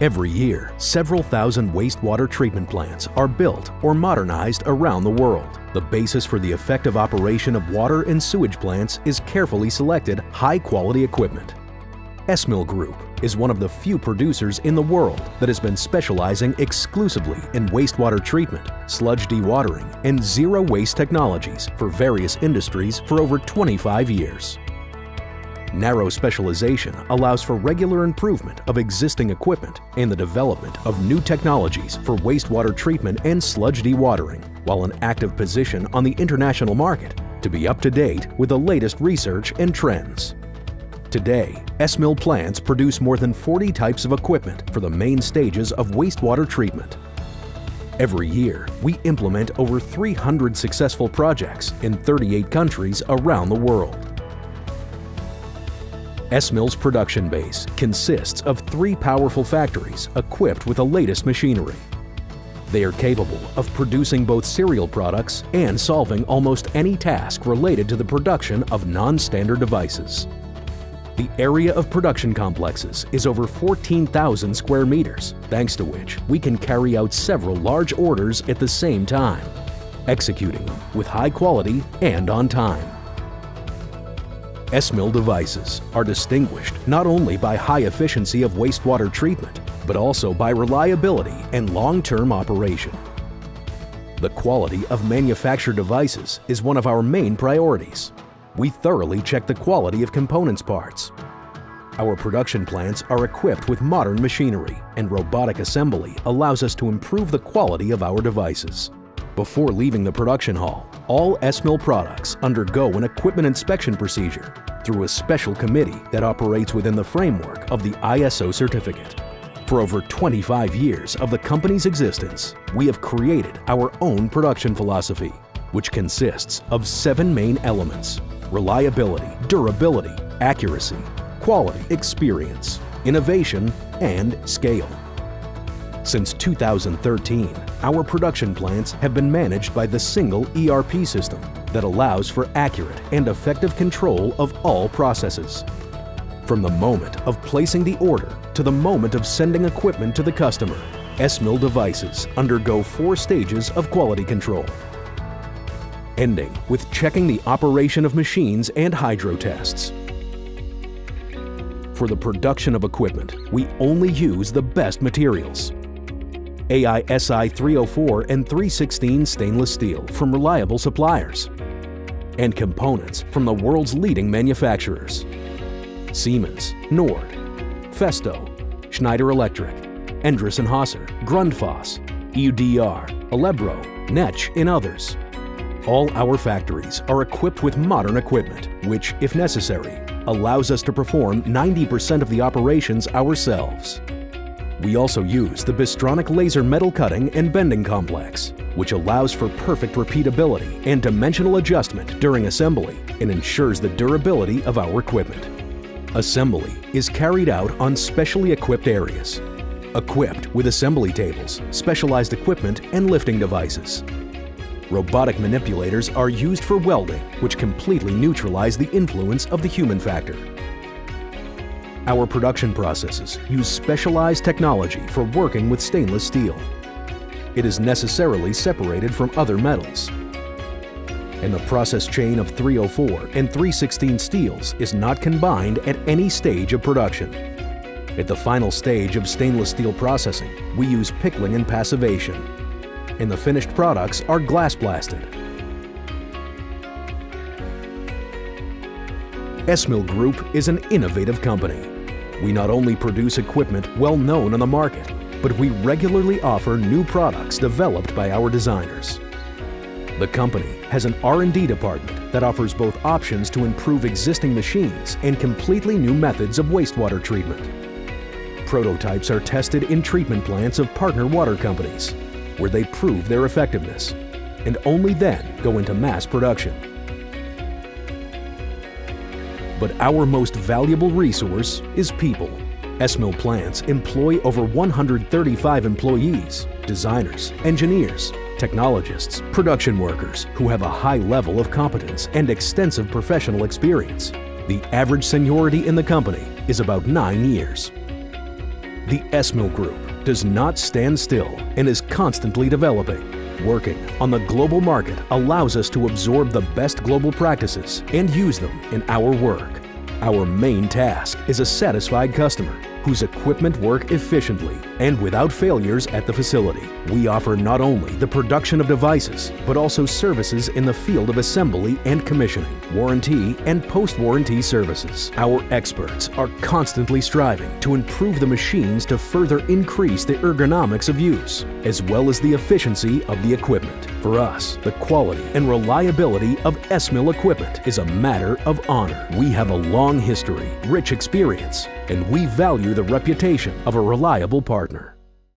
Every year, several thousand wastewater treatment plants are built or modernized around the world. The basis for the effective operation of water and sewage plants is carefully selected, high-quality equipment. Esmil Group is one of the few producers in the world that has been specializing exclusively in wastewater treatment, sludge dewatering, and zero-waste technologies for various industries for over 25 years. Narrow specialization allows for regular improvement of existing equipment and the development of new technologies for wastewater treatment and sludge dewatering, while an active position on the international market to be up to date with the latest research and trends. Today, Esmil plants produce more than 40 types of equipment for the main stages of wastewater treatment. Every year, we implement over 300 successful projects in 38 countries around the world. Esmil's production base consists of three powerful factories equipped with the latest machinery. They are capable of producing both serial products and solving almost any task related to the production of non-standard devices. The area of production complexes is over 14,000 square meters, thanks to which we can carry out several large orders at the same time, executing them with high quality and on time. Esmil devices are distinguished not only by high efficiency of wastewater treatment, but also by reliability and long-term operation. The quality of manufactured devices is one of our main priorities. We thoroughly check the quality of components parts. Our production plants are equipped with modern machinery and robotic assembly allows us to improve the quality of our devices. Before leaving the production hall, all Esmil products undergo an equipment inspection procedure through a special committee that operates within the framework of the ISO certificate. For over 25 years of the company's existence, we have created our own production philosophy, which consists of seven main elements reliability, durability, accuracy, quality, experience, innovation, and scale. Since 2013, our production plants have been managed by the single ERP system that allows for accurate and effective control of all processes. From the moment of placing the order to the moment of sending equipment to the customer, Esmil devices undergo four stages of quality control. Ending with checking the operation of machines and hydro tests. For the production of equipment, we only use the best materials. AISI 304 and 316 stainless steel from reliable suppliers, and components from the world's leading manufacturers. Siemens, Nord, Festo, Schneider Electric, Endress & Hauser, Grundfos, EUDR, Alebro, Netzsch, and others. All our factories are equipped with modern equipment, which, if necessary, allows us to perform 90% of the operations ourselves. We also use the Bystronic laser metal cutting and bending complex, which allows for perfect repeatability and dimensional adjustment during assembly and ensures the durability of our equipment. Assembly is carried out on specially equipped areas, equipped with assembly tables, specialized equipment, and lifting devices. Robotic manipulators are used for welding, which completely neutralize the influence of the human factor. Our production processes use specialized technology for working with stainless steel. It is necessarily separated from other metals. And the process chain of 304 and 316 steels is not combined at any stage of production. At the final stage of stainless steel processing, we use pickling and passivation. And the finished products are glass blasted. Esmil Group is an innovative company we not only produce equipment well known on the market, but we regularly offer new products developed by our designers. The company has an R&D department that offers both options to improve existing machines and completely new methods of wastewater treatment. Prototypes are tested in treatment plants of partner water companies, where they prove their effectiveness, and only then go into mass production. But our most valuable resource is people. Esmil plants employ over 135 employees, designers, engineers, technologists, production workers who have a high level of competence and extensive professional experience. The average seniority in the company is about nine years. The Esmil Group does not stand still and is constantly developing. Working on the global market allows us to absorb the best global practices and use them in our work. Our main task is a satisfied customer whose equipment work efficiently and without failures at the facility. We offer not only the production of devices, but also services in the field of assembly and commissioning, warranty and post-warranty services. Our experts are constantly striving to improve the machines to further increase the ergonomics of use, as well as the efficiency of the equipment. For us, the quality and reliability of Esmil equipment is a matter of honor. We have a long history, rich experience, and we value the reputation of a reliable partner.